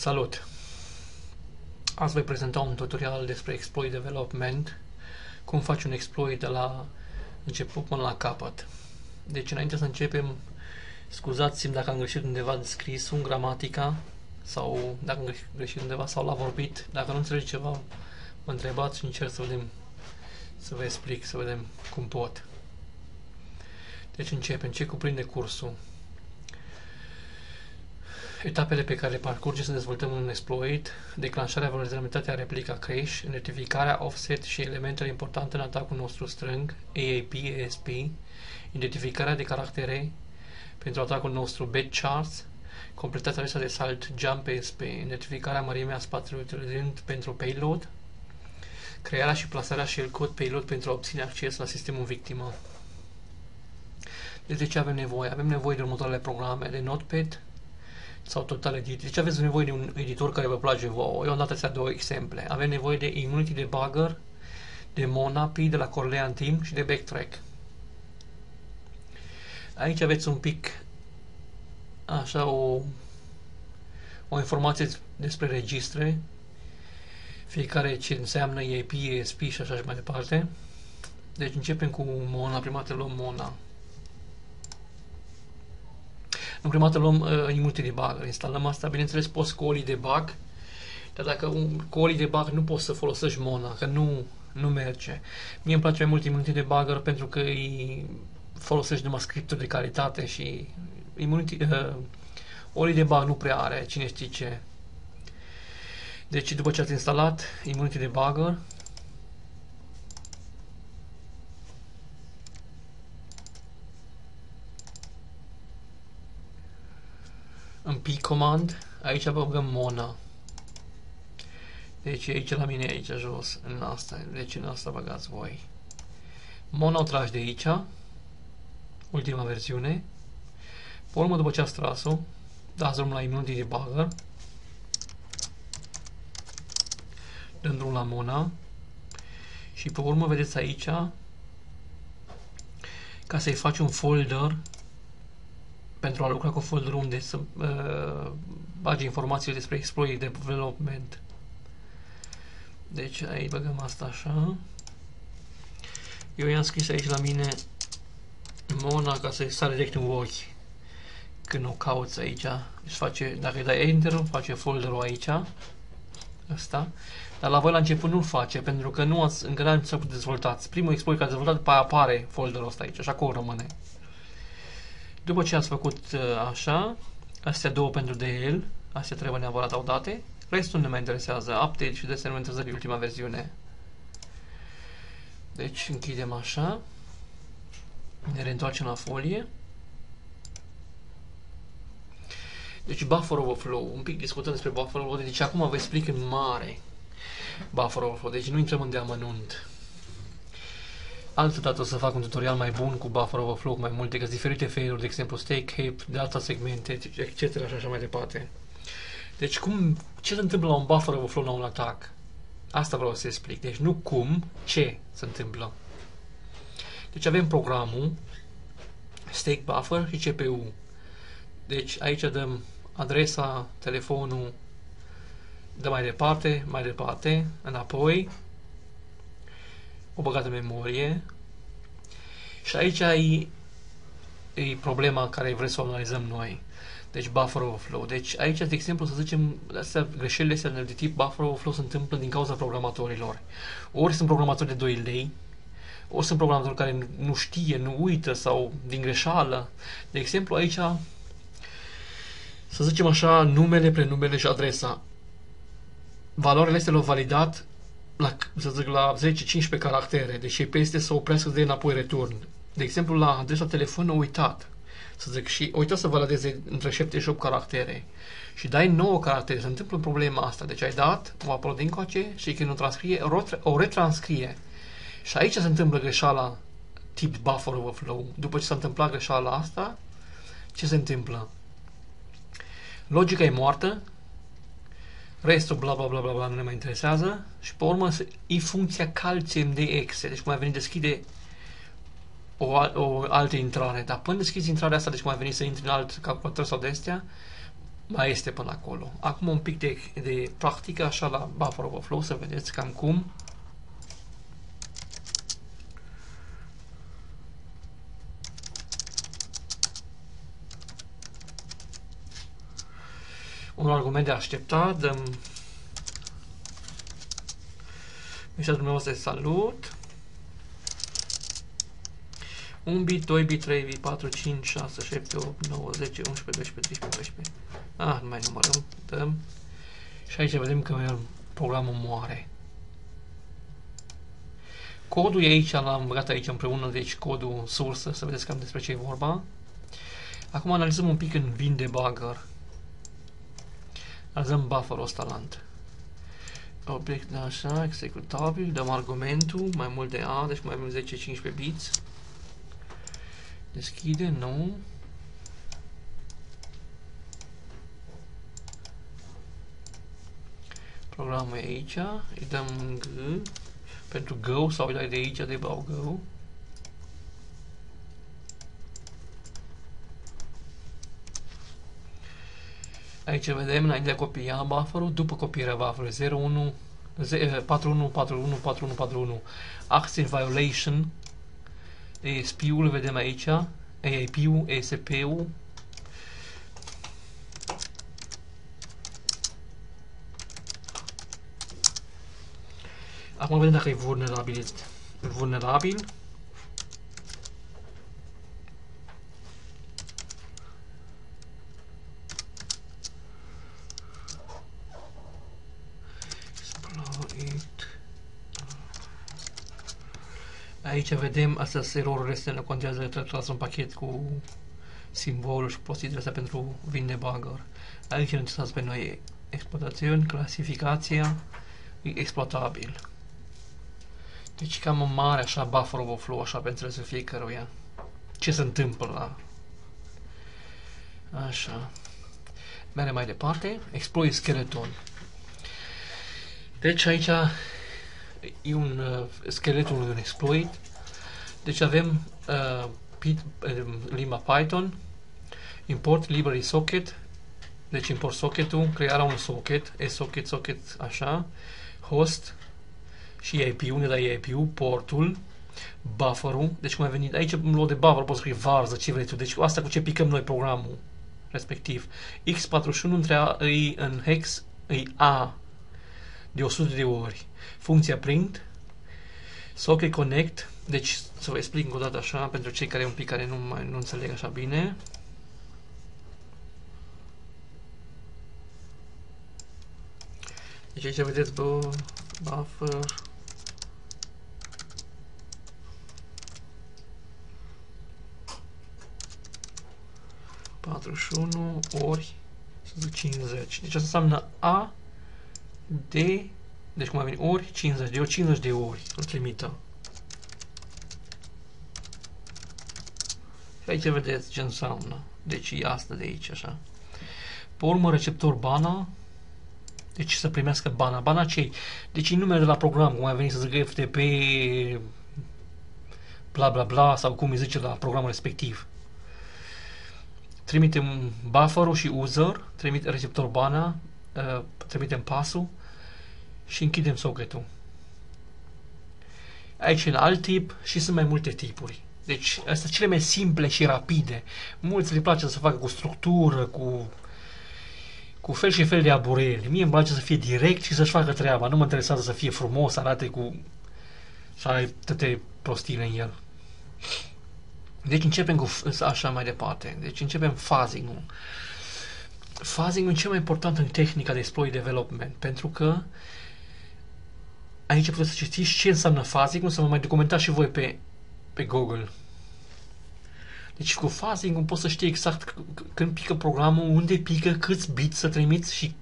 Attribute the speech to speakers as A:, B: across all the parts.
A: Salut! Azi voi prezenta un tutorial despre exploit development, cum faci un exploit de la început până la capăt. Deci înainte să începem, scuzați-mi dacă am greșit undeva în scris, un gramatica, sau dacă am greșit undeva sau la vorbit. Dacă nu înțelegi ceva, mă întrebați și încerc să vedem, să vă explic, să vedem cum pot. Deci începem. Ce cuprinde cursul? Etapele pe care le parcurge să dezvoltăm un exploit, declanșarea, vulnerabilitatea, replica cache, identificarea, offset și elementele importante în atacul nostru strâng, AAP, ASP, identificarea de caractere pentru atacul nostru bed charts, completarea lista de salt jump ASP, identificarea mărimea spațiului utilizând pentru payload, crearea și plasarea shellcode payload pentru a obține acces la sistemul victimă. Deci de ce avem nevoie? Avem nevoie de următoarele programe de Notepad, sau Total Edit. Deci aveți nevoie de un editor care vă place vouă. Eu am dat astea două exemple. Avem nevoie de Immunity Debugger, de Monapi, de la Corlean Team și de Backtrack. Aici aveți un pic așa o, o informație despre registre, fiecare ce înseamnă EIP, ESP și așa și mai departe. Deci începem cu Mona, prima dată luăm Mona. În prima dată luăm uh, Immunity Debug, instalăm asta, bineînțeles poți cu Oli Debug, dar dacă un, cu Oli Debug nu poți să folosești Mona, că nu, nu merge. Mie îmi place mai mult Immunity Debugger pentru că îi folosești numai scripturi de calitate și Immunity, uh, Oli Debug nu prea are, cine știe ce. Deci după ce ați instalat Immunity Debugger, P command, aici băgăm Mona. Deci aici la mine, aici jos, în asta, deci în asta băgați voi. Mona o tragi de aici, ultima versiune. Pe urmă, după ce ați tras-o, dați drumul la Immunity Debugger. Dăm drumul la Mona. Și pe urmă, vedeți aici, ca să-i faci un folder pentru a lucra cu folder unde să uh, bagi informații despre exploit development. Deci aici băgăm asta așa. Eu i-am scris aici la mine Mona ca să-i sare direct în ochi când o cauți aici. Deci face, dacă îi dai Enter, face folderul aici. Ăsta. Dar la voi la început nu-l face, pentru că nu ați, încă n-ați dezvoltat. Primul exploit care a dezvoltat, după aia apare folderul ăsta aici, așa că rămâne. După ce ați făcut uh, așa, astea două pentru DL, astea trebuie neapărat au date, restul nu mai interesează, update și de nu interesează de ultima versiune. Deci închidem așa, ne reîntoarcem la folie. Deci buffer overflow, un pic discutăm despre buffer overflow, deci acum vă explic în mare buffer overflow, deci nu intrăm în deamănunt. Altă dată o să fac un tutorial mai bun cu buffer overflow, cu mai multe, că diferite feluri, de exemplu stake, cape, data segmente, etc. și așa mai departe. Deci cum, ce se întâmplă la un buffer overflow la un atac? Asta vreau să explic. Deci nu cum, ce se întâmplă. Deci avem programul, stake buffer și CPU. Deci aici dăm adresa, telefonul, dă mai departe, mai departe, înapoi, o băgat în memorie și aici e, e problema care vrem să o analizăm noi. Deci buffer overflow. Deci aici, de exemplu, să zicem, astea, greșelile astea de tip buffer overflow se întâmplă din cauza programatorilor. Ori sunt programatori de 2 lei, ori sunt programatori care nu știe, nu uită sau din greșeală. De exemplu, aici, să zicem așa, numele, prenumele și adresa. Valorile astea le-au validat la, să zic, la 10-15 caractere, deși pe este să oprească de înapoi return. De exemplu, la adresa telefon uitat, să zic, și uitat să valideze între 7 și 8 caractere și dai 9 caractere, se întâmplă problema asta. Deci ai dat, o upload încoace și când o transcrie, o retranscrie. Și aici se întâmplă greșeala tip buffer overflow. După ce s-a întâmplat greșeala asta, ce se întâmplă? Logica e moartă, Restul, bla bla bla bla bla, nu ne mai interesează. Și pe urmă e funcția calciem de exe. Deci cum ai venit deschide o, o altă intrare. Dar până deschizi intrarea asta, deci cum ai venit să intri în alt calculator sau de astea, mai este până acolo. Acum un pic de, de practică așa la buffer overflow să vedeți cam cum. Un argument de așteptat, dăm mesajul dumneavoastră salut. 1 bit, 2 bit, 3 bit, 4, 5, 6, 7, 8, 9, 10, 11, 12, 13, 14. Ah, nu mai numărăm, dăm. Și aici vedem că programul moare. Codul e aici, l-am băgat aici împreună, deci codul sursă, să vedeți cam despre ce e vorba. Acum analizăm un pic în Vin Debugger. Analizăm bufferul ăsta lant. Obiect, așa, executabil, dăm argumentul, mai mult de A, deci mai mult 10-15 bits. Deschide, nu. Programul e aici, îi dăm G pentru Go sau îi dai de aici de bau Go. Aici vedem înainte de a copia bufferul, după copierea bufferului 01 41 41 41 41 Access Violation ASP-ul vedem aici, AIP-ul, ASP-ul. Acum vedem dacă e vulnerabil. Vulnerabil. Aici vedem, asta sunt erorurile astea, ne contează, trebuie tras un pachet cu simbolul și procedura asta pentru vin debugger. Aici ne interesează pe noi exploatațiuni, clasificația, exploatabil. Deci cam un mare așa buffer overflow așa pentru să fie căruia. Ce se întâmplă la... Așa. Mergem mai departe. Exploit skeleton. Deci aici e un uh, scheletul unui exploit. Deci avem uh, pit, uh, limba Python, import library socket, deci import socketul, crearea unui socket, e socket, socket, așa, host și IP-ul, ne dai IP-ul, portul, buffer-ul, deci cum a venit, aici în loc de buffer poți scrie varză, ce vrei tu, deci asta cu ce picăm noi programul respectiv. x41 între a, e în hex, e A de 100 de ori. Funcția print, socket connect, deci să vă explic încă o dată așa, pentru cei care un pic care nu, mai, nu înțeleg așa bine. Deci aici vedeți bă, buffer patruzeci și unu ori să zic 50. Deci asta înseamnă A de deci cum a venit ori 50 de ori, 50 de ori îl trimită. Aici vedeți ce înseamnă. Deci e asta de aici, așa. Pe urmă, receptor bana. Deci să primească bana. Bana ce Deci e numele de la program, cum a venit să zică FTP, bla bla bla, sau cum îi zice la programul respectiv. Trimitem buffer și user, trimite receptor bana, uh, trimitem pasul, și închidem socketul. Aici în alt tip și sunt mai multe tipuri. Deci astea sunt cele mai simple și rapide. Mulți le place să facă cu structură, cu cu fel și fel de abureli. Mie îmi place să fie direct și să-și facă treaba. Nu mă interesează să fie frumos, să arate cu... să ai toate prostile în el. Deci începem cu așa mai departe. Deci începem phasing-ul. Phasing-ul e cel mai important în tehnica de exploit development, pentru că aici puteți să citiți ce înseamnă phasing, să vă mai documentați și voi pe, pe Google. Deci cu phasing poți să știi exact când pică programul, unde pică, câți bits să trimiți și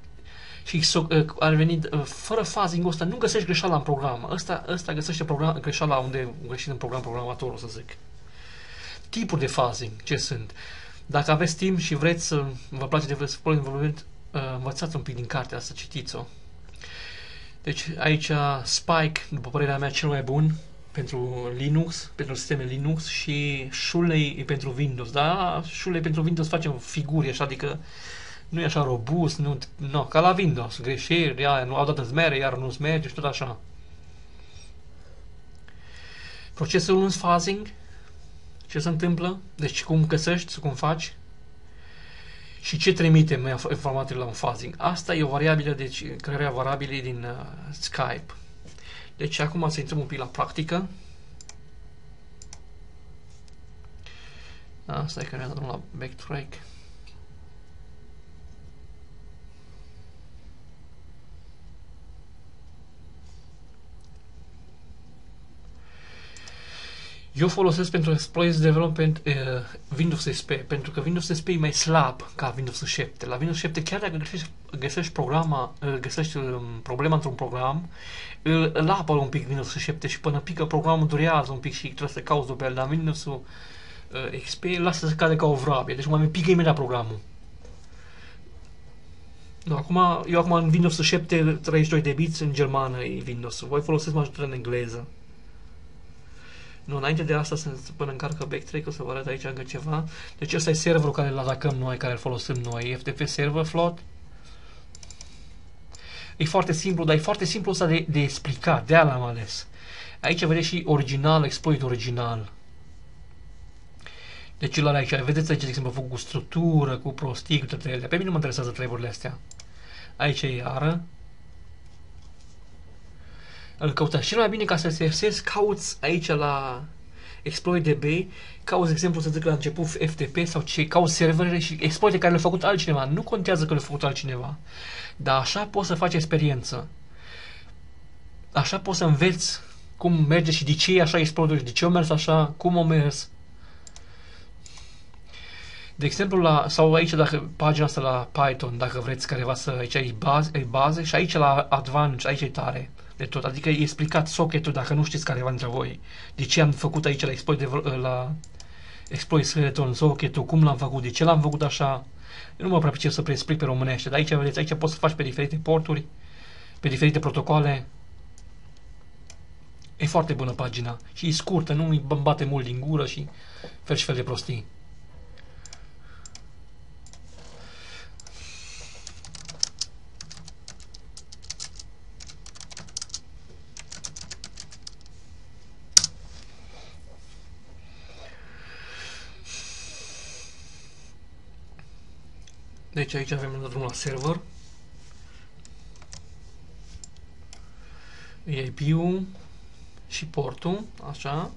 A: și uh, ar veni uh, fără phasing ăsta, nu găsești greșeala în program. Ăsta, ăsta găsește program, greșeala unde greșit în program programatorul, să zic. Tipuri de phasing, ce sunt? Dacă aveți timp și vreți să vă place de uh, învățați un pic din cartea asta, citiți-o. Deci aici Spike, după părerea mea, cel mai bun pentru Linux, pentru sisteme Linux și Shuley e pentru Windows. Da, Shuley pentru Windows face figuri așa, adică nu e așa robust, nu, no, ca la Windows, greșeli, ia, nu, au dat îți mere, iar nu-ți merge și tot așa. Procesul în phasing, ce se întâmplă, deci cum găsești, cum faci și ce trimite informațiile la un phasing. Asta e o variabilă, deci crearea variabile din uh, Skype. Deci acum să intrăm un pic la practică. Asta e care mi-a dat la backtrack. Eu folosesc pentru Exploits Development uh, Windows SP, pentru că Windows SP e mai slab ca Windows 7. La Windows 7, chiar dacă găsești, găsești, programa, uh, găsești um, problema într-un program, îl, îl apără un pic Windows 7 și până pică programul durează un pic și trebuie să cauți după el. La Windows uh, XP lasă să cade ca o vrabie, deci mai pică imediat programul. Da, acum, eu acum în Windows 7 32 de bits în germană e Windows. Voi folosesc majoritatea în engleză. Nu, înainte de asta, să, până încarcă backtrack, o să vă arăt aici încă ceva. Deci ăsta e serverul care îl atacăm noi, care îl folosim noi. FTP Server Float. E foarte simplu, dar e foarte simplu ăsta de, de explicat, de ala am ales. Aici vedeți și original, exploit original. Deci îl aici, vedeți aici, de exemplu, făcut cu structură, cu prostii, cu toate ele. Pe mine nu mă interesează treburile astea. Aici e iară, îl căutați. Și mai bine ca să accesezi, cauți aici la ExploitDB, cauți, exemplu, să zic la început FTP sau ce, cauți serverele și exploite care le-a făcut altcineva. Nu contează că le-a făcut altcineva. Dar așa poți să faci experiență. Așa poți să înveți cum merge și de ce e așa exploitul și de ce a mers așa, cum a mers. De exemplu, la, sau aici, dacă pagina asta la Python, dacă vreți careva să, aici e baze, e baze și aici la Advanced, aici e tare de tot. Adică e explicat socketul, dacă nu știți careva dintre voi, de ce am făcut aici la exploit, de, la exploit skeleton socketul, cum l-am făcut, de ce l-am făcut așa. Eu nu mă prea să preexplic pe românește, dar aici, vedeți, aici poți să faci pe diferite porturi, pe diferite protocoale. E foarte bună pagina și e scurtă, nu îi bate mult din gură și fel și fel de prostii. Deci aici avem drum la server. E IP-ul și portul, așa.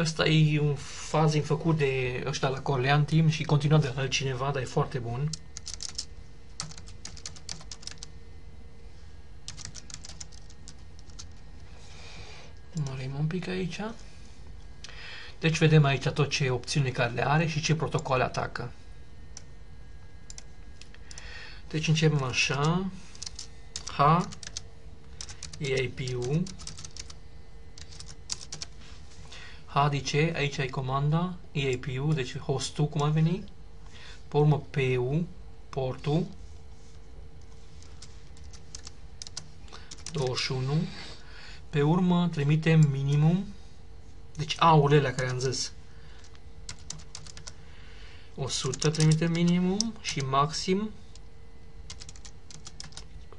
A: Ăsta e un fazing făcut de ăștia la Corlean Team și continuat de altcineva, dar e foarte bun. Mărim un pic aici. Deci vedem aici tot ce opțiuni care le are și ce protocoale atacă. Deci începem așa. H, EIP-ul, HDC, aici ai comanda, EAPU, deci hostul cum ar veni, pe urmă PU, portul, 21, pe urmă trimitem minimum, deci aurele care am zis, 100 trimite minimum și maxim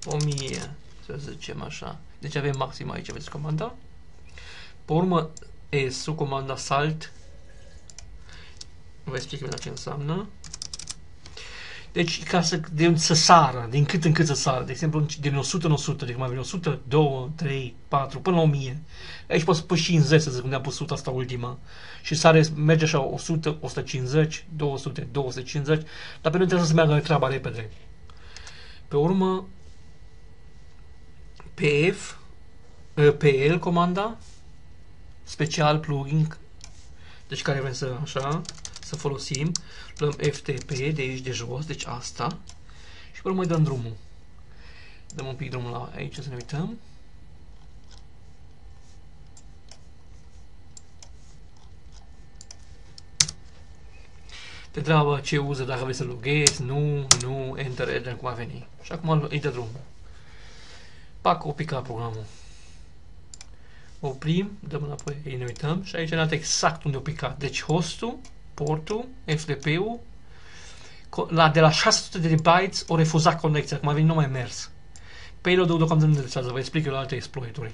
A: 1000, să zicem așa. Deci avem maxim aici, vedeți comanda. Pe urmă e sub comanda salt. Vă explic ce înseamnă. Deci, ca să, de, să sară, din cât în cât să sară, de exemplu, din 100 în 100, deci mai vine 100, 2, 3, 4, până la 1000. Aici poți să pui 50, să zic, unde am pus 100 asta ultima. Și sare, merge așa 100, 150, 200, 250, dar pe noi trebuie să meargă treaba repede. Pe urmă, PF, PL comanda, special plugin, deci care vrem să, așa, să folosim. Luăm FTP de aici de jos, deci asta. Și pe urmă dăm drumul. Dăm un pic drumul la aici să ne uităm. Te întreabă ce uză, dacă vrei să loghezi, nu, nu, enter, enter, cum a venit. Și acum îi dă drumul. Pac, o pica programul. Oprim, dăm înapoi, îi ne uităm și aici ne arată exact unde o picat. Deci hostul, portul, FTP-ul, la, de la 600 de bytes o refuzat conexia, cum a venit nu mai mers. Payload-ul deocamdată nu interesează, vă explic eu la alte exploituri.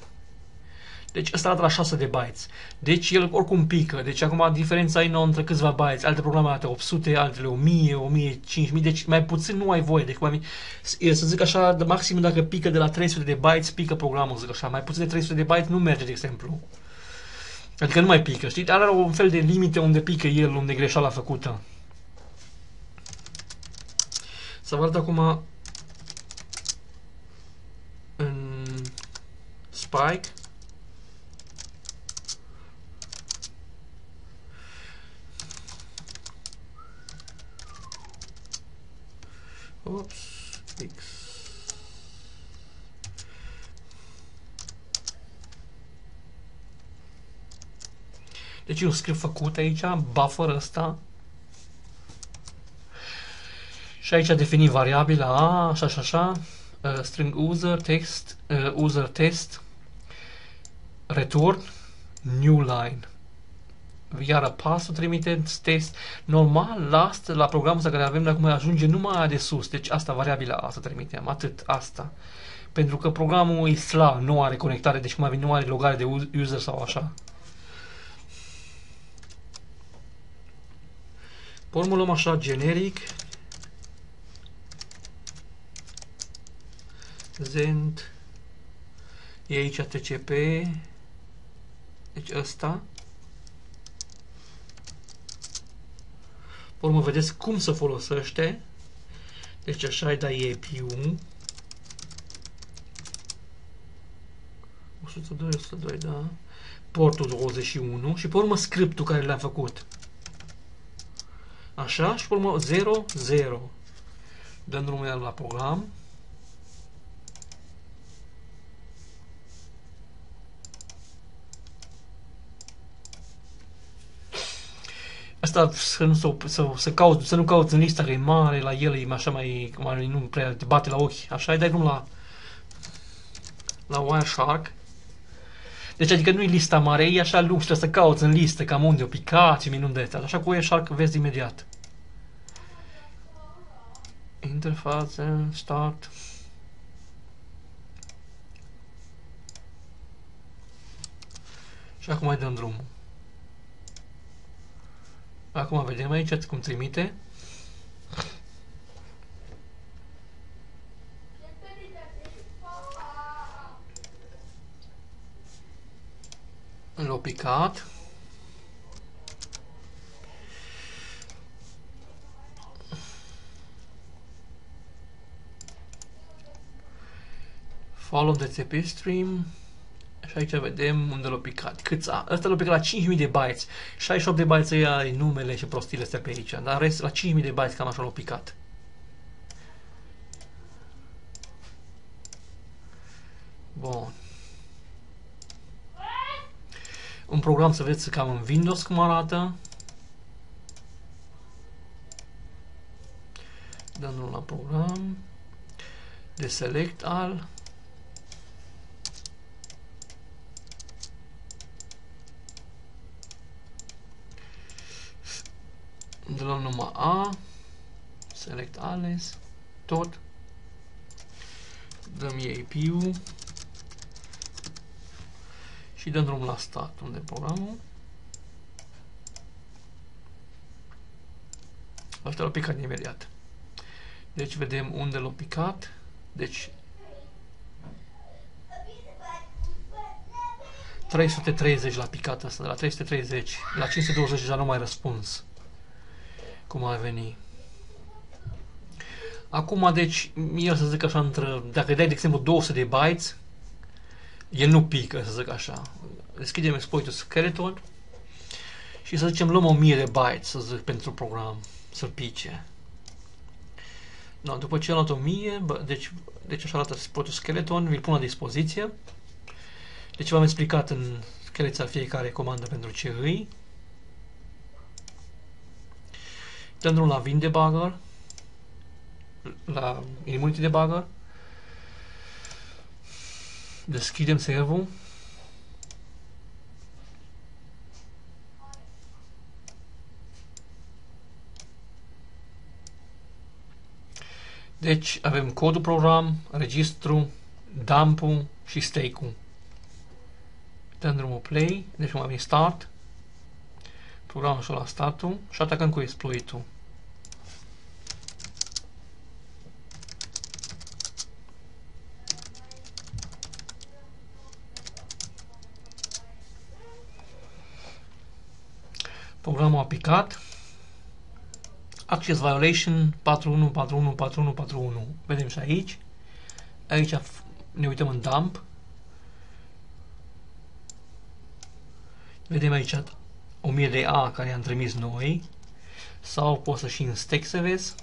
A: Deci ăsta arată la 6 de bytes. Deci el oricum pică. Deci acum diferența e între câțiva bytes. Alte programe arată 800, altele 1000, 1000, 5000. Deci mai puțin nu ai voie. Deci mai, să zic așa, de maxim dacă pică de la 300 de bytes, pică programul, zic așa. Mai puțin de 300 de bytes nu merge, de exemplu. Adică nu mai pică, știi? Are un fel de limite unde pică el, unde greșeala făcută. Să vă arăt acum în Spike. Oops, X. Deci un script făcut aici, buffer ăsta. Și aici defini variabila A, așa și așa, uh, string user, text, uh, user test, return, new line iar pasul trimite test. Normal, la, asta, la programul ăsta care avem de acum ajunge numai de sus. Deci asta, variabila asta trimitem, atât, asta. Pentru că programul e slab, nu are conectare, deci cum avem, nu are logare de user sau așa. Formulăm așa generic. Zend. E aici TCP. Deci ăsta. Urmă, vedeți cum se folosește. Deci așa îi dai EPU. 102, 102, da. Portul 21 și pe urmă scriptul care l-am făcut. Așa și pe urmă 0, 0. Dăm drumul la program. Asta să nu, să, să, să, caut, să nu cauți în lista că e mare, la el e așa mai, mai nu prea te bate la ochi. Așa, îi dai drum la, la Wireshark. Deci adică nu e lista mare, e așa lung și să cauți în listă cam unde o picat și minuni de astea. Așa cu Wireshark vezi imediat. Interfață, start. Și acum mai dăm drumul. Acum vedem aici cum trimite. L-a picat. Follow the TP stream. Și aici vedem unde l-a picat. Câți a? Ăsta l-a picat la 5000 de bytes. 68 de bytes ăia e numele și prostile astea pe aici. Dar rest la 5000 de bytes cam așa l-a picat. Bun. Un program să vedeți cam în Windows cum arată. Dăm la program. De select al. Luăm numai A, select ales, tot, dăm EAP-ul și dăm drum la start, unde programul. Asta l-a picat imediat. Deci vedem unde l-a picat. Deci 330 la picat asta, de la 330 la 520 deja nu mai răspuns cum ar veni. Acum, deci, el să zic așa, între, dacă dai, de exemplu, 200 de bytes, el nu pică, să zic așa. Deschidem exploitul skeleton și să zicem luăm 1000 de bytes, să zic, pentru program, să-l pice. No, după ce am luat 1000, bă, deci, deci așa arată exploitul skeleton, vi-l pun la dispoziție. Deci v-am explicat în skeleța fiecare comandă pentru ce îi. Dăm drumul la Vin Debugger, la Immunity Debugger, deschidem serverul, Deci avem codul program, registru, dump și stake-ul. Dăm drumul play, deci vom avea start, programul și la startul și atacăm cu exploit-ul. Programul a picat. Access Violation 41414141. Vedem și aici. Aici ne uităm în dump. Vedem aici 1000 de A care am trimis noi. Sau poți să și în stack să vezi.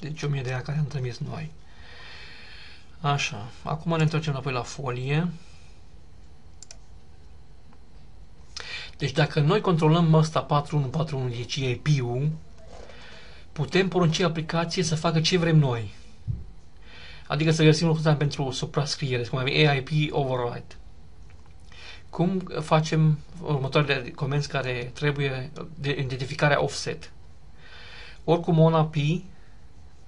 A: Deci 1000 de A care am trimis noi. Așa. Acum ne întoarcem înapoi la folie. Deci dacă noi controlăm ăsta 4141, deci IP-ul, putem porunci aplicație să facă ce vrem noi. Adică să găsim lucruri pentru suprascriere, cum avem AIP override. Cum facem următoarele comenzi care trebuie de identificarea offset? Ori cu Mona P,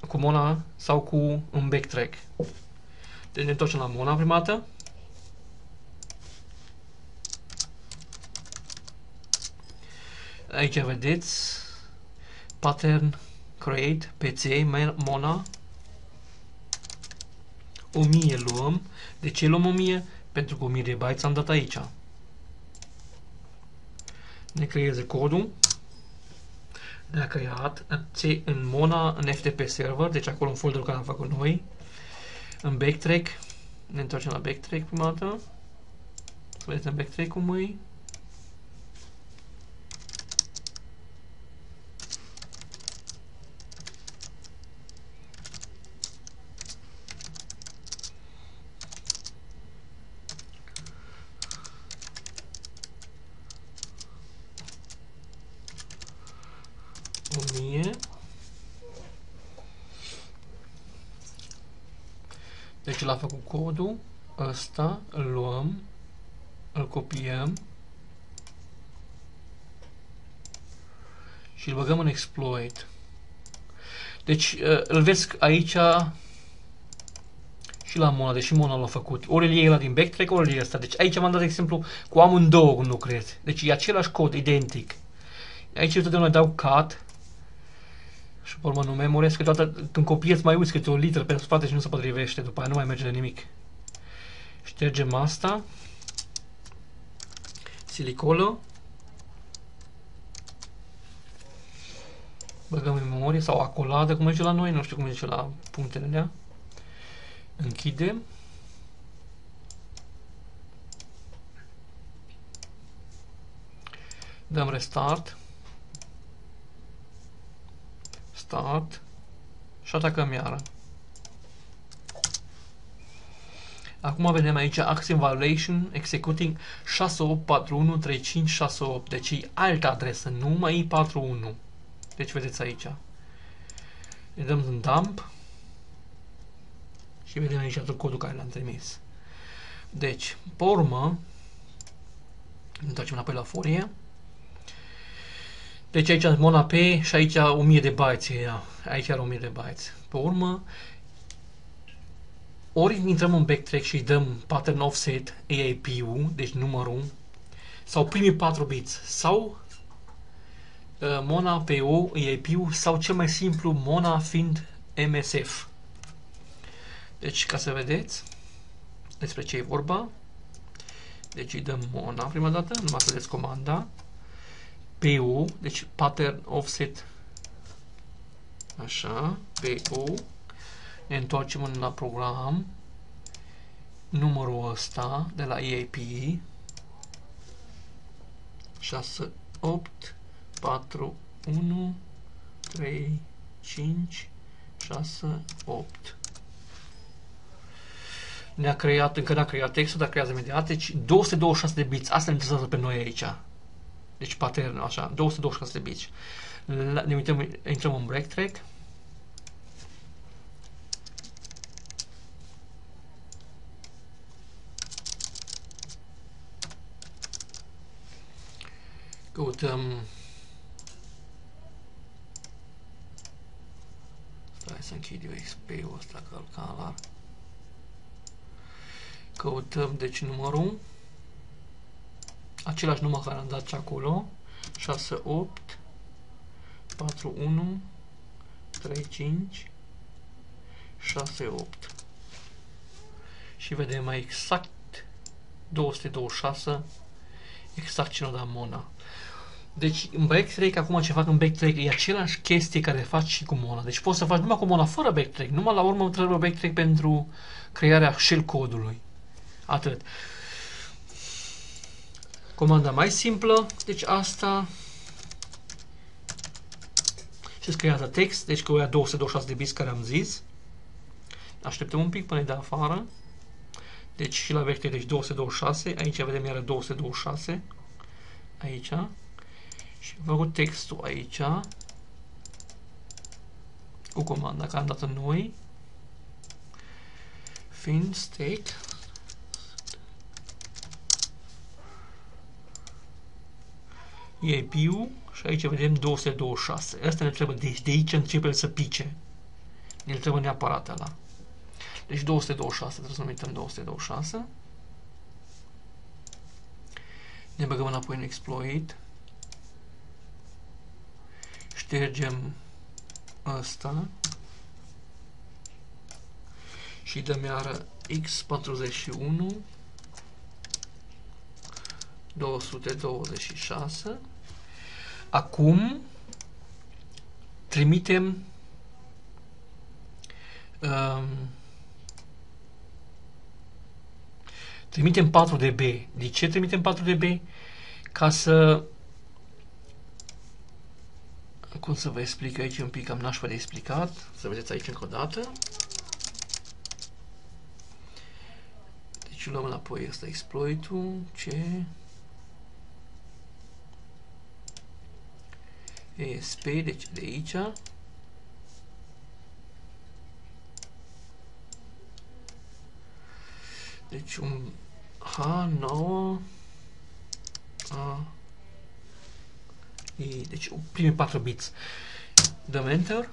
A: cu Mona sau cu un backtrack. Deci ne întoarcem la Mona prima dată. Aici vedeți pattern create pc mona 1000 luăm. De ce luăm 1000? Pentru că 1000 de bytes am dat aici. Ne creeze codul. Ne-a creat în Mona, în FTP server, deci acolo în folderul care am făcut noi. În backtrack, ne întoarcem la backtrack prima dată. Să vedeți în backtrack cum e. Deci l-a făcut codul, ăsta, îl luăm, îl copiem și îl băgăm în exploit. Deci uh, îl vezi aici și la Mona, deși Mona l-a făcut. Ori el e la din backtrack, ori e ăsta. Deci aici m-am dat exemplu cu amândouă când lucrez. Deci e același cod, identic. Aici eu totdeauna dau cut și pe urmă nu memorez, toată când copiez mai uiți câte o litră pe spate și nu se potrivește, după aia nu mai merge de nimic. Ștergem asta. Silicolă. Băgăm în memorie sau acoladă, cum zice la noi, nu știu cum zice la punctele alea. Închidem. Dăm restart start și atacăm iară. Acum vedem aici Action Violation Executing 68413568. Deci e altă adresă, nu mai e 41. Deci vedeți aici. Ne dăm în dump și vedem aici tot codul care l-am trimis. Deci, pe urmă, întoarcem înapoi la forie. Deci aici Mona P și aici 1000 de bytes era. Aici era 1000 de bytes. Pe urmă, ori intrăm în backtrack și dăm pattern offset AIP-ul, deci numărul, sau primii 4 bits, sau uh, Mona PO AIP-ul, sau cel mai simplu Mona fiind MSF. Deci, ca să vedeți despre ce e vorba, deci îi dăm Mona prima dată, numai să vedeți comanda, PO, deci pattern offset, așa, PO, ne întoarcem în la program, numărul ăsta de la EAP, 6, 8, 4, 1, 3, 5, 6, 8. Ne-a creat, încă n-a creat textul, dar creează imediat, deci 226 de bits, asta ne interesează pe noi aici. Deci pattern, așa, 226 de biți. La, ne uităm, intrăm în break track. Căutăm Stai să închid eu XP-ul ăsta calcalar. Căutăm, deci, numărul. Același număr care am dat și acolo. 6, 8, 4, 1, 3, 5, 6, 8. Și vedem mai exact 226 exact ce ne-a dat Mona. Deci în backtrack, acum ce fac în backtrack e același chestie care faci și cu Mona. Deci poți să faci numai cu Mona fără backtrack. Numai la urmă trebuie backtrack pentru crearea shell codului. Atât. Comanda mai simplă, deci asta se creează text, deci cu aia 226 de bits care am zis. Așteptăm un pic până de afară. Deci și la vector, deci 226, aici vedem iară 226, aici. Și am făcut textul aici, cu comanda care am dat noi, fiind state EIP-ul și aici vedem 226. Asta ne trebuie, deci de aici începe să pice. Ne trebuie neapărat ăla. Deci 226, trebuie să uităm 226. Ne băgăm înapoi în exploit. Ștergem ăsta. Și dăm iară x41 226 Acum trimitem um, trimitem 4 dB. De ce trimitem 4 dB? Ca să cum să vă explic aici un pic, am nașpa de explicat, să vedeți aici încă o dată. Deci luăm înapoi ăsta exploitul, ce ESP, deci de aici. Deci un H9 A E, deci primii 4 bits. Dăm Enter.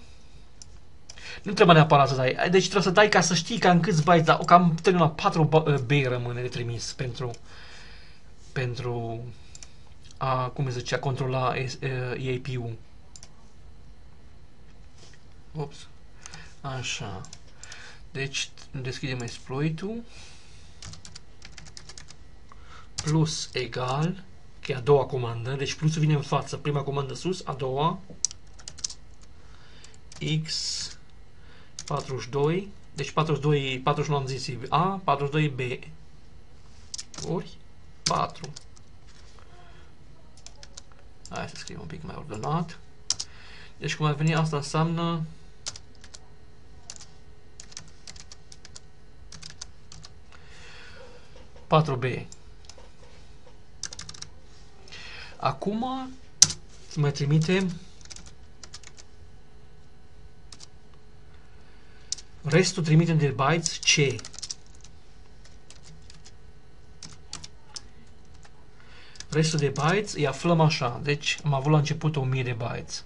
A: Nu trebuie neapărat să dai. Deci trebuie să dai ca să știi cam câți bytes, dar cam la 4 B rămâne de trimis pentru pentru a, cum se zice, a controla EAP-ul. Ops. Așa. Deci deschidem exploit-ul plus egal, că e a doua comandă, deci plusul vine în față, prima comandă sus, a doua, x 42, deci 42, 41 am zis A, 42 B, ori 4. Hai să scriu un pic mai ordonat. Deci cum ar veni, asta înseamnă patru B. Acum să mai trimitem restul trimitem de bytes C. Restul de bytes îi aflăm așa. Deci am avut la început 1000 de bytes.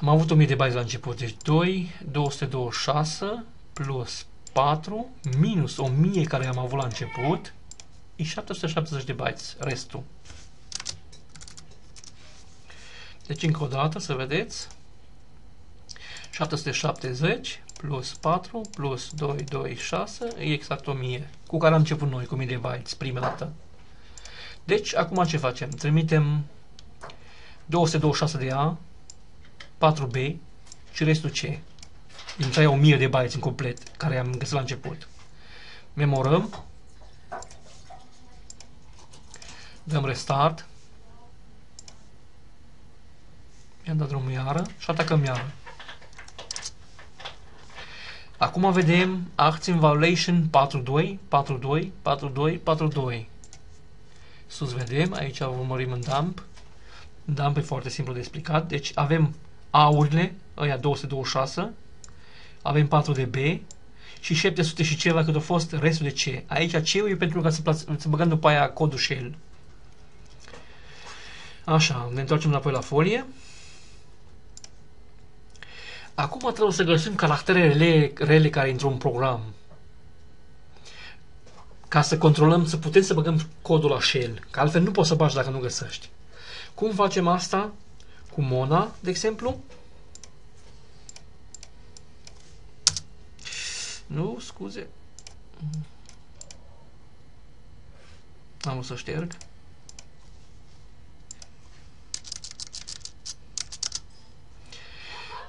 A: Am avut 1000 de bytes la început. Deci 2, 226 plus 4 minus 1000 care am avut la început e 770 de bytes restul. Deci încă o dată să vedeți 770 plus 4 plus 2, 2, 6 e exact 1000, cu care am început noi, cu 1000 de bytes, prima dată. Deci, acum ce facem? Trimitem 226 de A, 4B și restul C. Din aia 1000 de bytes în complet, care am găsit la început. Memorăm. Dăm restart. I-am dat drumul iară și atacăm iară. Acum vedem Action Violation 42, 42, 42, 42. Sus vedem, aici urmărim în dump. Dump e foarte simplu de explicat. Deci avem A-urile, ăia 226, avem 4 de B și 700 și ceva cât a fost restul de C. Aici C e pentru ca să, să băgăm după aia codul shell. Așa, ne întoarcem înapoi la folie. Acum trebuie să găsim caracterele rele, rele care intră în program. Ca să controlăm, să putem să băgăm codul la shell. Că altfel nu poți să bagi dacă nu găsești. Cum facem asta? Cu Mona, de exemplu. Nu, scuze. Am o să șterg.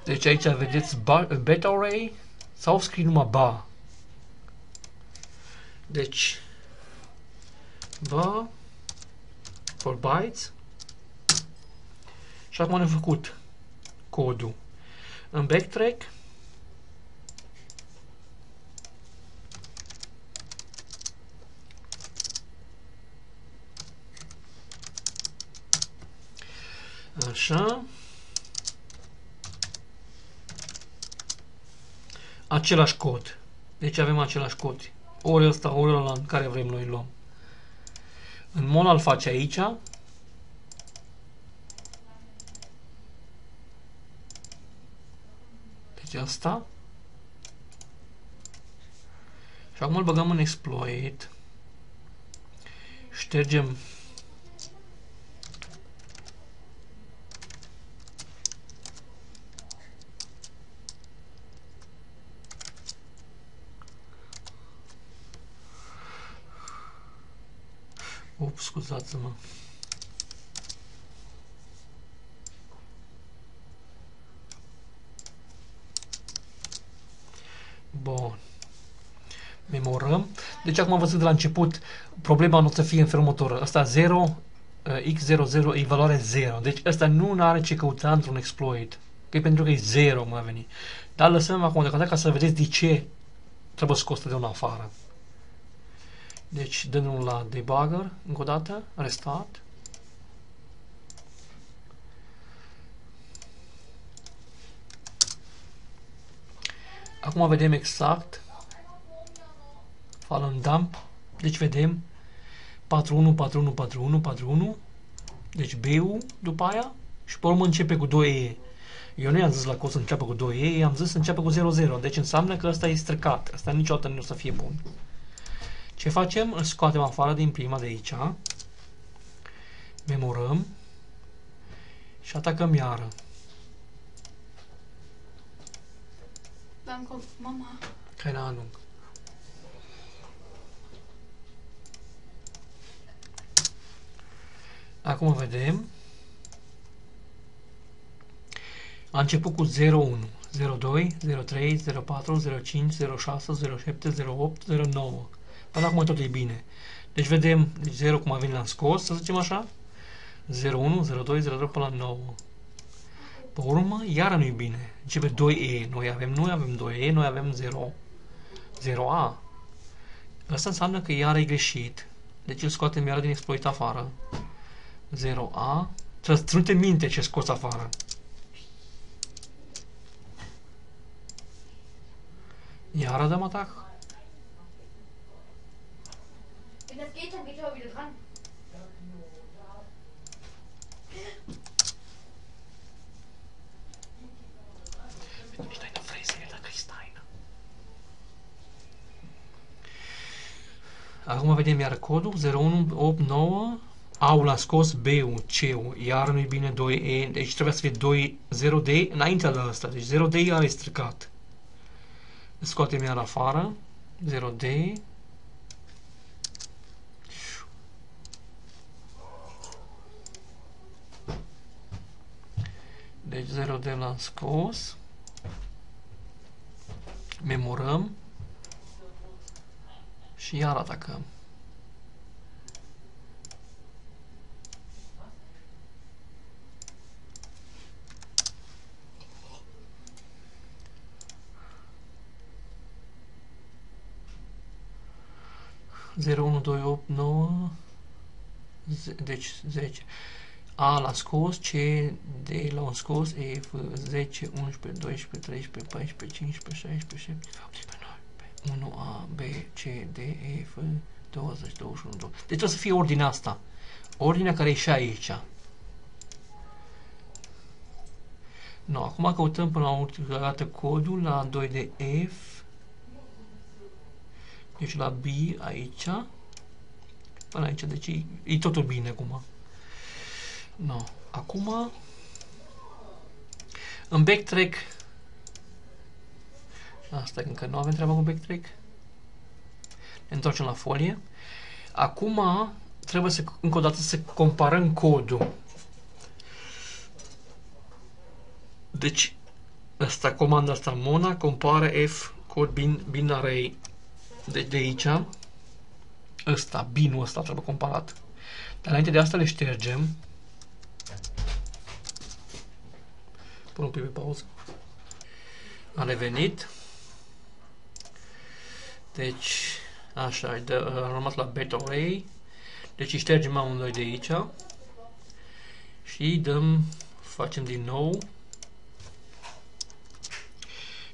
A: Deci aici vedeți beta array sau scrie numai ba. Deci ba for bytes și acum am făcut codul. În backtrack Așa. același cod. Deci avem același cod. Ori ăsta, ori ăla în care vrem noi luăm. În mon îl face aici. Deci asta. Și acum îl băgăm în exploit. Ștergem Ups, scuzați-mă. Bun. Memorăm. Deci acum am văzut de la început, problema nu o să fie în felul următor. Asta 0, x00 e valoare 0. Deci asta nu are ce căuta într-un exploit. Că e pentru că e 0 mai veni. Dar lăsăm acum de ca să vedeți de ce trebuie scos de una afară. Deci dăm la debugger încă o dată, restart. Acum vedem exact file în dump. Deci vedem 41, 41, 41, 41. Deci BU după aia și pe urmă începe cu 2E. Eu nu i-am zis la cod să înceapă cu 2E, am zis să înceapă cu 00. Deci înseamnă că ăsta e stricat. Asta niciodată nu o să fie bun. Ce facem? Îl scoatem afară din prima de aici. Memorăm. Și atacăm iară.
B: Danke, Mama.
A: Keine Ahnung. Acum vedem. A început cu 01, 02, 03, 04, 05, 06, 07, 08, 09. Până acum tot e bine. Deci vedem, deci 0 cum a venit l-am scos, să zicem așa. 01, 02, 02 până la 9. Pe urmă, iară nu-i bine. Începe 2E. Noi avem, noi avem 2E, noi avem 0. 0A. Asta înseamnă că iară e greșit. Deci îl scoatem iară din exploit afară. 0A. Trebuie să ținute minte ce scos afară. Iară dăm atac.
B: Wenn das geht, dann geht er aber wieder dran.
A: Wenn du nicht deine Fresse hältst, dann kriegst du eine. Acum vedem iar codul 0189 A-ul a scos B-ul, C-ul, iar nu-i bine 2E, deci trebuia să fie 2, 0D înainte de ăsta, deci 0D iar e stricat. Scoatem iar afară, 0D, Deci 0 de la scos. Memorăm. Și iar atacăm. Zero, unu, doi, opt, nouă, deci zece. A l-a scos, C, D l-a scos, E, F, 10, 11, 12, 13, 14, 15, 16, 17, 18, 19, 1, A, B, C, D, E, F, 20, 21, 22. Deci trebuie să fie ordinea asta. Ordinea care e și aici. No, acum căutăm până la ultima dată codul la 2 de F. Deci la B aici. Până aici, deci e, e totul bine acum. No. Acum în backtrack Asta încă nu avem treaba cu backtrack. Ne întoarcem la folie. Acum trebuie să încă o dată să comparăm codul. Deci, asta, comanda asta, Mona, compară F cod bin, bin array. Deci de aici, ăsta, binul ăsta trebuie comparat. Dar înainte de asta le ștergem. Pun un pic pe pauză. A revenit. Deci, așa, am rămas la beta array. Deci ștergem amândoi de aici. Și dăm, facem din nou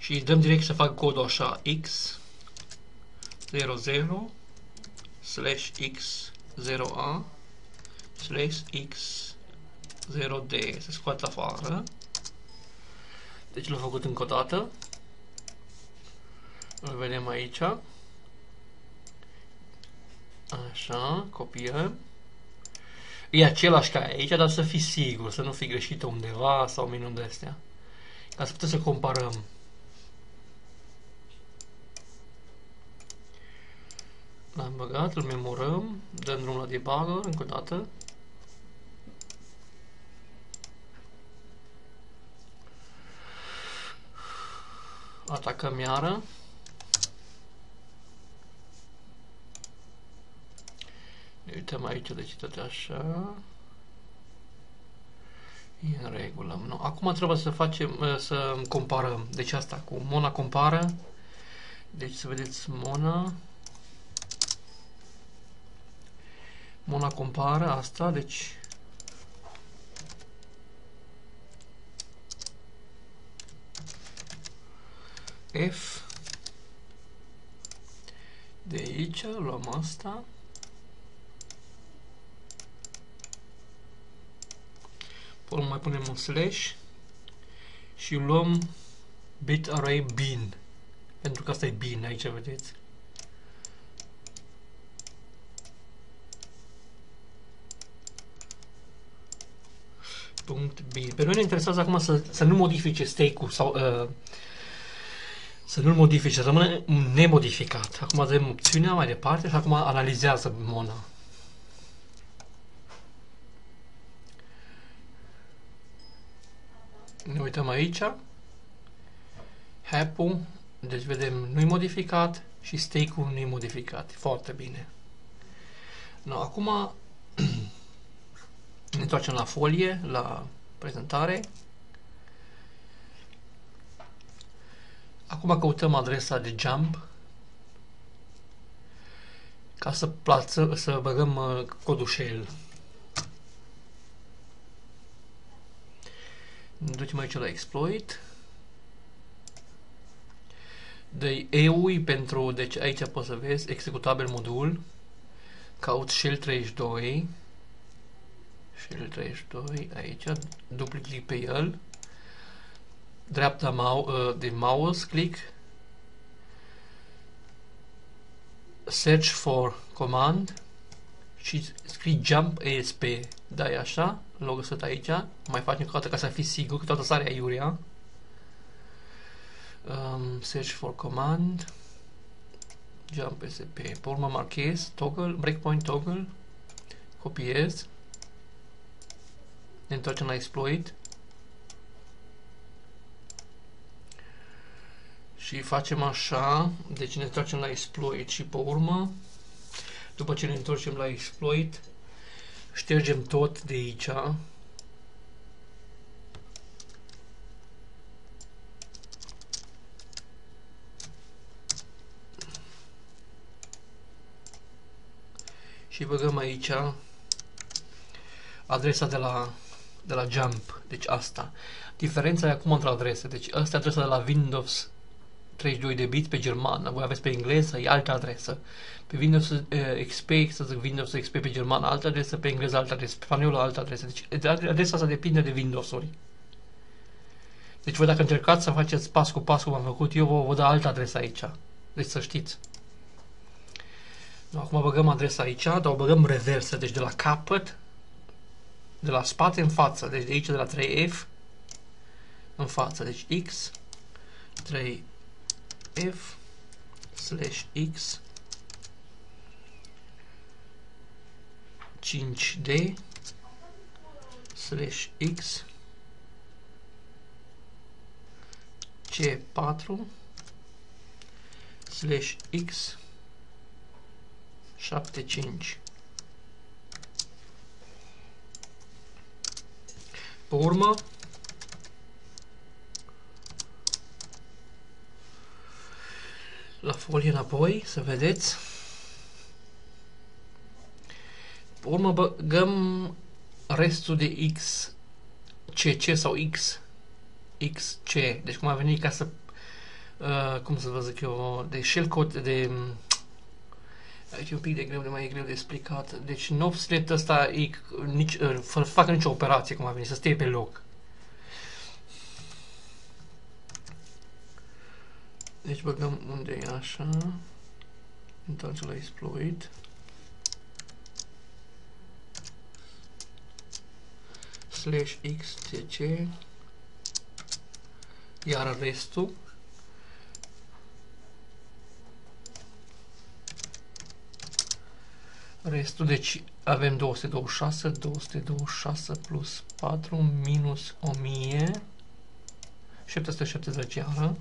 A: și dăm direct să fac codul așa x 00 slash x 0a slash x 0d se scoate afară deci l-am făcut încă o dată. Îl vedem aici. Așa, copiem e același ca aici, dar să fii sigur, să nu fi greșit undeva sau minuni de astea. Ca să putem să comparăm. L-am băgat, îl memorăm, dăm drum la debugger încă o dată. Atacăm iară. Ne uităm aici, deci tot așa. E în regulă. Nu. Acum trebuie să facem, să comparăm. Deci asta cu Mona compară. Deci să vedeți Mona. Mona compară asta, deci F. De aici luăm asta. Apoi mai punem un slash și luăm bit array bin. Pentru că asta e bin aici vedeți? Punct B. Pe noi ne interesează acum să, să nu modifice stake-ul sau uh, să nu-l modifice, să rămână nemodificat. Acum avem opțiunea mai departe și acum analizează Mona. Ne uităm aici. Hap-ul, deci vedem nu-i modificat și stake-ul nu-i modificat. Foarte bine. No, acum Ne întoarcem la folie, la prezentare. Acum căutăm adresa de jump ca să, plață, să băgăm uh, codul shell. Ne ducem aici la exploit. De EU pentru, deci aici poți să vezi, executabil modul, caut shell 32, și îl 32 aici, dublu click pe el, dreapta mau uh, de mouse, click, search for command și scrii jump ASP, dai așa, l-o găsit aici, mai faci încă o dată ca să fii sigur că toată sarea iurea. Um, search for command, jump ASP, pe urmă marchez, toggle, breakpoint toggle, copiez, ne întoarcem la exploit și facem așa, deci ne întoarcem la exploit și pe urmă, după ce ne întoarcem la exploit, ștergem tot de aici, și băgăm aici adresa de la, de la Jump, deci asta. Diferența e acum între adrese, deci asta e adresa de la Windows 32 de bit pe germană, voi aveți pe engleză, e altă adresă. Pe Windows uh, XP, să zic Windows XP pe germană, altă adresă, pe engleză altă adresă, pe spaniolă altă adresă. Deci adresa asta depinde de Windows-uri. Deci voi dacă încercați să faceți pas cu pas cum am făcut eu, vă, vă dă altă adresă aici. Deci să știți. Acum băgăm adresa aici, dar o băgăm reversă, deci de la capăt, de la spate în față, deci de aici de la 3F în față, deci X 3F slash X 5D slash X C4 slash X 75 Pe urmă la folie înapoi, să vedeți. Pe urmă băgăm restul de X CC sau X XC. Deci cum a venit ca să uh, cum să vă zic eu, de shellcode, de Aici e un pic de greu, de mai e greu de explicat. Deci Novslet ăsta e nici, uh, fără să facă nicio operație cum a venit, să stea pe loc. Deci băgăm unde e așa. Întoarce la exploit. Slash xtc. Iar restul. Restul, deci avem 226, 226 plus 4 minus 1000, 770 iară.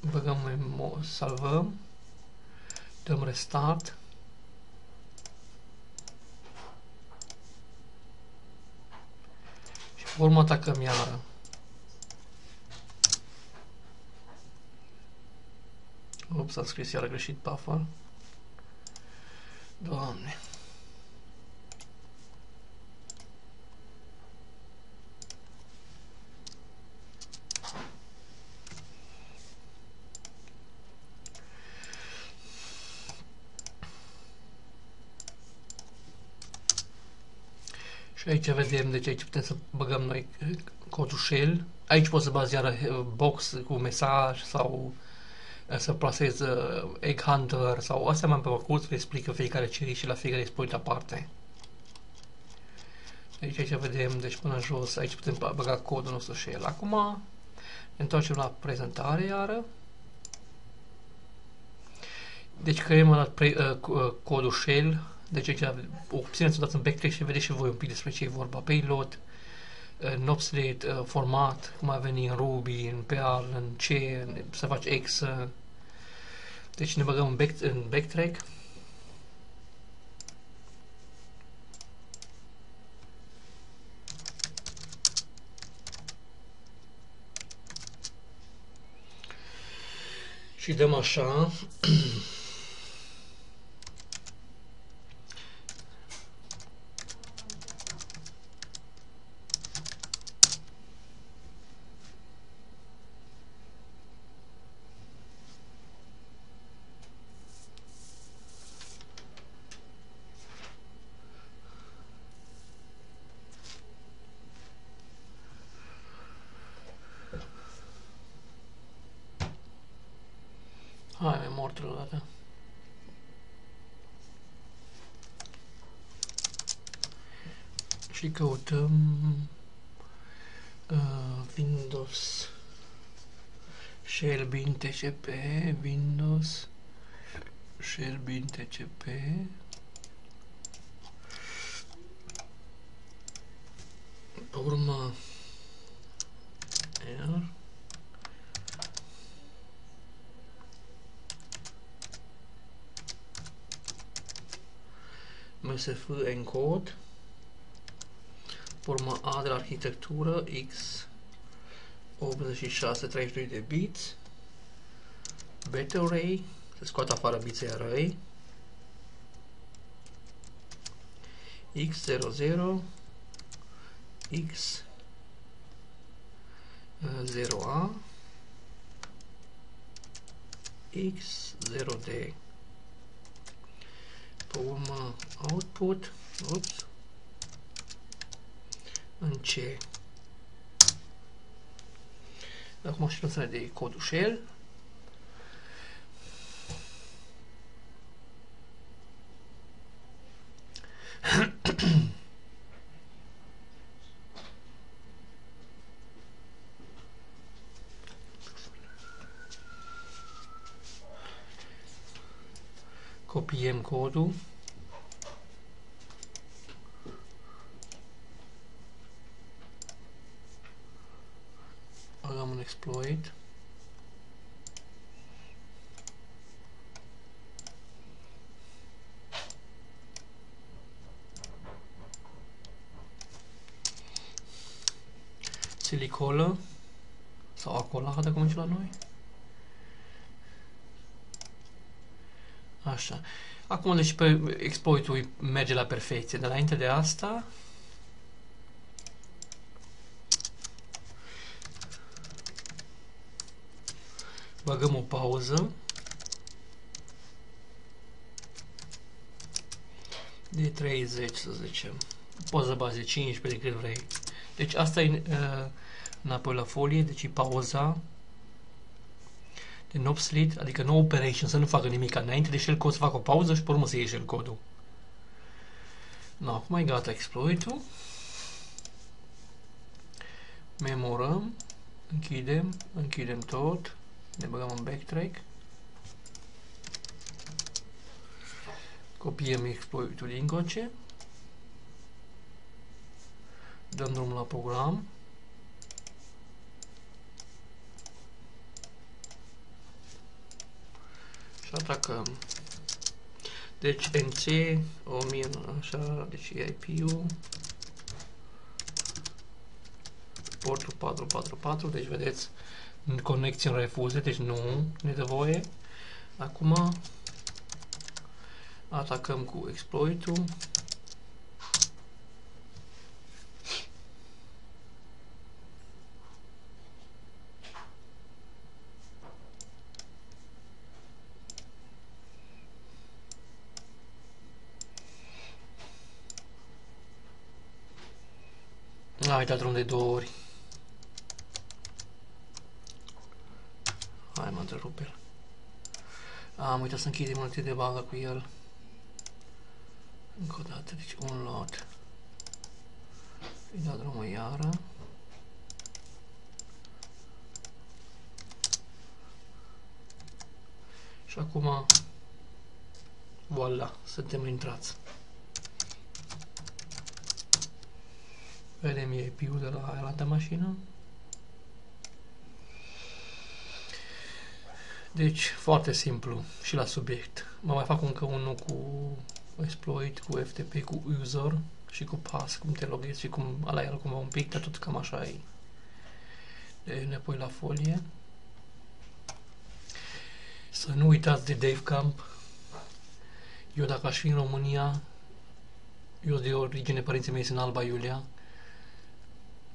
A: Băgăm memo, salvăm, dăm restart. Și pe urmă atacăm iară. Ups, am scris iară greșit buffer. Doamne. Și aici vedem, deci aici putem să băgăm noi codul shell. Aici poți să bazi iară box cu mesaj sau să plasez Egg Hunter sau astea mai pe parcurs, vă explică fiecare serie și la fiecare exploit aparte. Deci aici vedem, deci până jos, aici putem băga codul nostru și el. Acum ne întoarcem la prezentare iară. Deci creăm la pre, uh, uh, codul shell, deci aici opțiunea să dați în backtrack și vedeți și voi un pic despre ce e vorba. Payload, uh, Nopslate, uh, format, cum a venit în Ruby, în Perl, în C, să faci X, uh, deci ne băgăm în, back, în backtrack. Și dăm așa. Hai, mi-e mort odată. Și căutăm uh, Windows Shell bin TCP, Windows Shell bin TCP Pe urmă R MSF encode. Urmă A de la arhitectură X 86 32 de bits beta array Se scoate afară biței răi. x00 x 0a x 0d pe urmă output ups, în C. Acum și lăsarea de codul shell copiem codul băgăm un exploit? Silicolă sau acolată, cum zice la noi. Așa. Acum, deci pe exploitul merge la perfecție. De înainte de asta, băgăm o pauză de 30, să zicem. Poză bază 15 de cât vrei. Deci asta e uh, înapoi la folie, deci e pauza de no slid, adică no operation, să nu facă nimic înainte de shell code să facă o pauză și pe urmă să iei shell code-ul. No, acum e gata exploit-ul. Memorăm, închidem, închidem tot, ne băgăm în backtrack. Copiem exploit-ul din coce. Dăm drumul la program. Și atacăm. Deci NC 1000, așa, deci IP-ul portul 444, deci vedeți connection refuze, deci nu ne dă voie. Acum atacăm cu exploit-ul A uitat drum de două ori. Hai mă întrerupe el. Am uitat să închidem multe de bagă cu el. Încă o dată, deci un lot. Îi dau drumul iară. Și acum, voilà, suntem intrați. Vedem IP-ul de la altă mașină. Deci, foarte simplu și la subiect. Mă mai fac încă unul cu exploit, cu FTP, cu user și cu pass, cum te loghezi și cum ala el cum un pic, dar tot cam așa e. De ne pui la folie. Să nu uitați de Dave Camp. Eu dacă aș fi în România, eu de origine, părinții mei sunt Alba Iulia,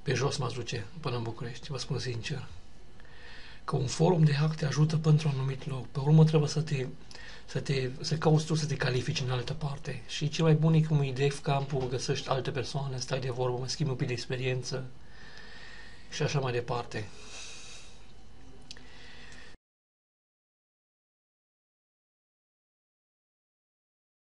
A: pe jos mă duce până în București, vă spun sincer. Că un forum de hack te ajută pentru un anumit loc. Pe urmă trebuie să te, să te să cauți tu să te califici în altă parte. Și cel mai bun e cum e def campul, găsești alte persoane, stai de vorbă, mă schimbi un pic de experiență și așa mai departe.